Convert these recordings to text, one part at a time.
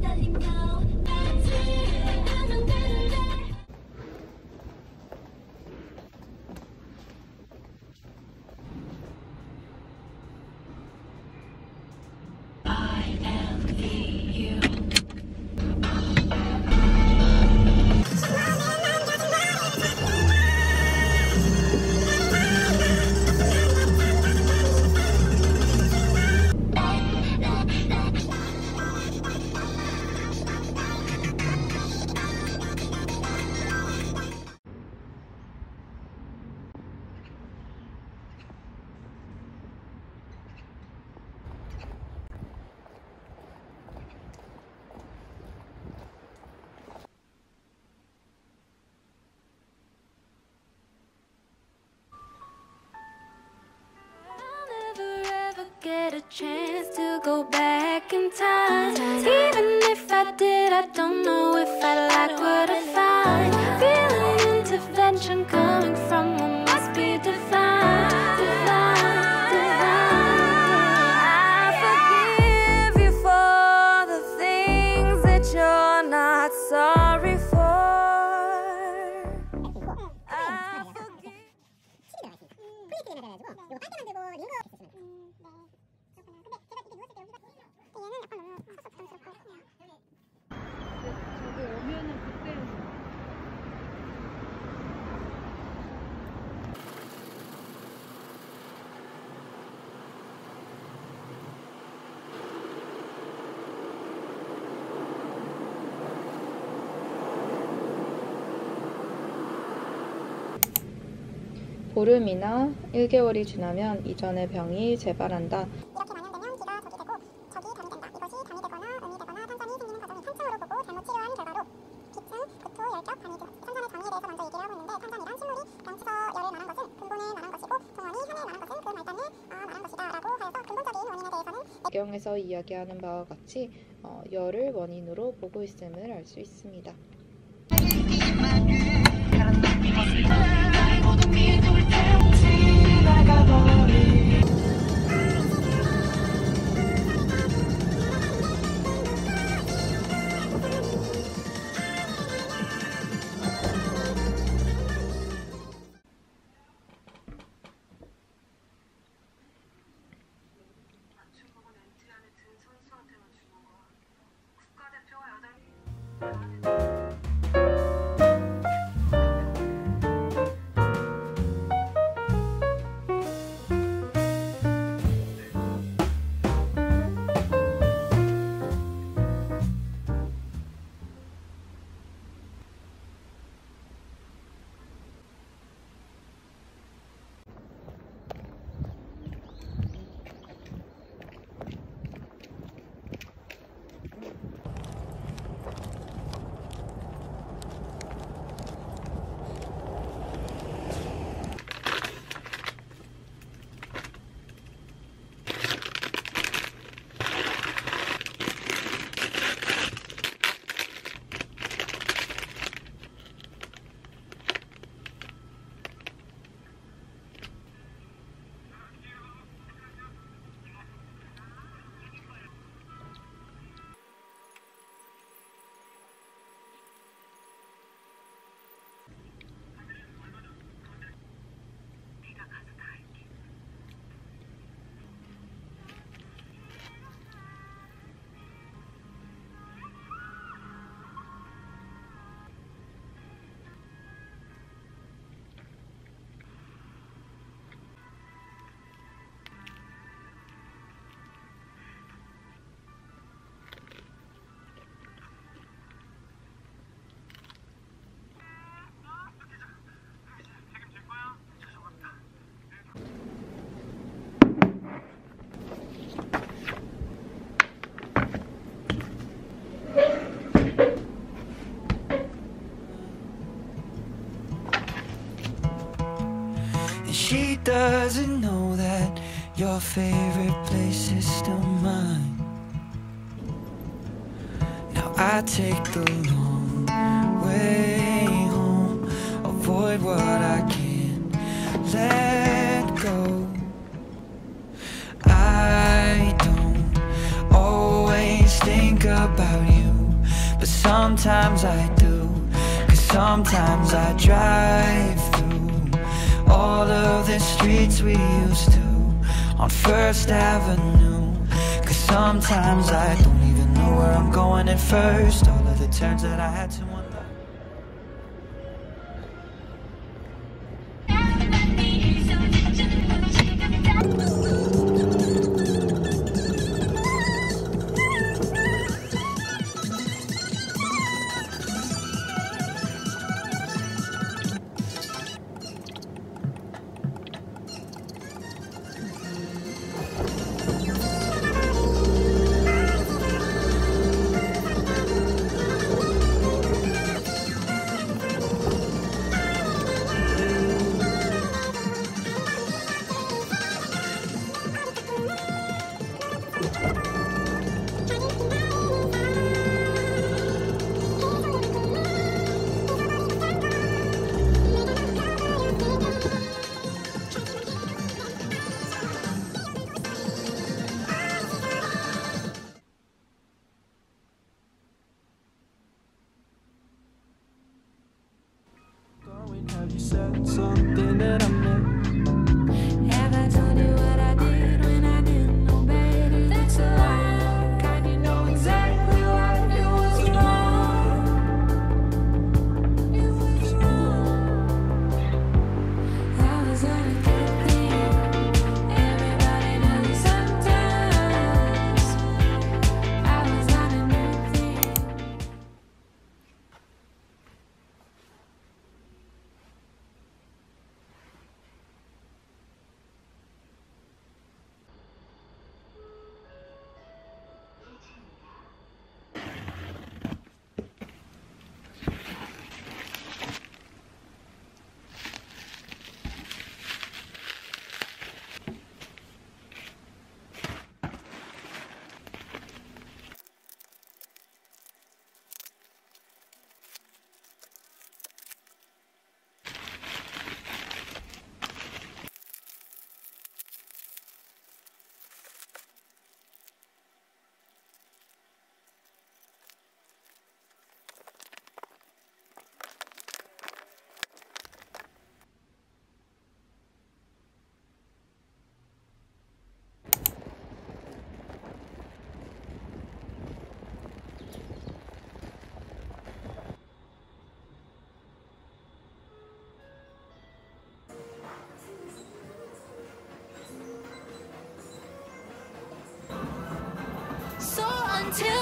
darling now. Get a chance to go back in time. Even if I did, I don't know if I like what I find. Feeling intervention coming from what 보름이나 1개월이 지나면 이전의 병이 재발한다. 이렇게 만연되면 기가 적이 되고 적이 담이 된다. 이것이 담이 되거나 음이 되거나 탄산이 생기는 과정을 탄층으로 보고 잘못 치료한 결과로 기침, 구토, 열격, 담이 되었다. 탄산의 정의에 대해서 먼저 얘기를 하고 있는데 탄산이란 식물이 명치서 열을 말한 것은 근본에 말한 것이고 동원이 혈에 말한 것은 그 말단에 어, 말한 것이다 라고 하여서 근본적인 원인에 대해서는 배경에서 이야기하는 바와 같이 어, 열을 원인으로 보고 있음을 알 수 있습니다. Doesn't know that your favorite place is still mine. Now I take the long way home, avoid what I can't let go. I don't always think about you but sometimes I do. Cause sometimes I drive all of the streets we used to on First Avenue. Cause sometimes I don't even know where I'm going at first. All of the turns that I had to until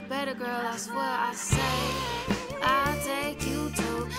better, girl. I swear I say I'll take you to